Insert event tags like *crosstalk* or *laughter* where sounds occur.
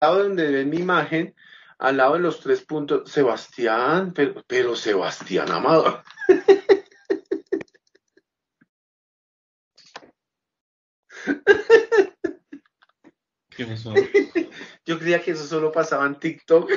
lado donde ven mi imagen, al lado de los tres puntos, Sebastián, pero, pero Sebastián Amado. ¿Qué pasó? *laughs* Yo creía que eso solo pasaba en TikTok.